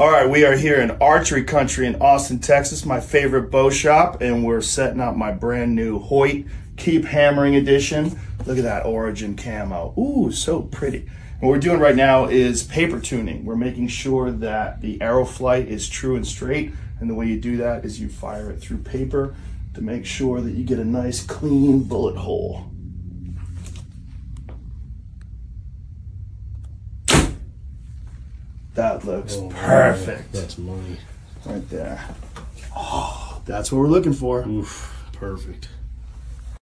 All right, we are here in archery country in Austin, Texas, my favorite bow shop, and we're setting up my brand new Hoyt Keep Hammering Edition. Look at that origin camo. Ooh, so pretty. What we're doing right now is paper tuning. We're making sure that the arrow flight is true and straight, and the way you do that is you fire it through paper to make sure that you get a nice clean bullet hole. That looks Oh, perfect That's money. right there. Oh, that's what we're looking for. Oof, perfect.